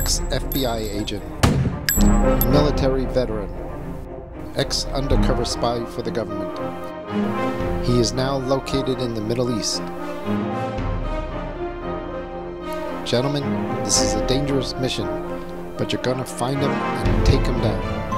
ex FBI agent, military veteran, ex undercover spy for the government. He is now located in the Middle East. Gentlemen, this is a dangerous mission, but you're gonna find him and take him down.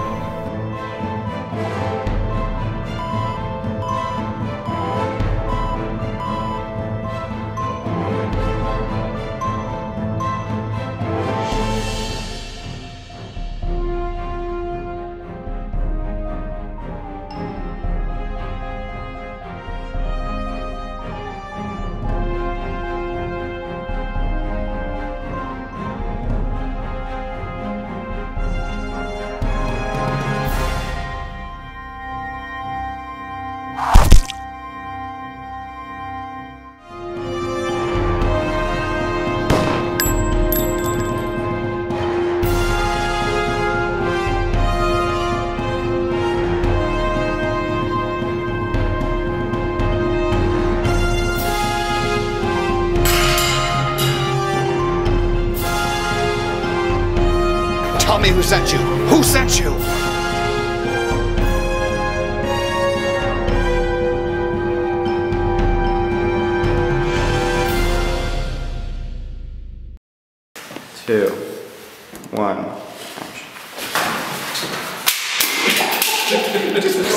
Tell me who sent you. Who sent you? Two, one.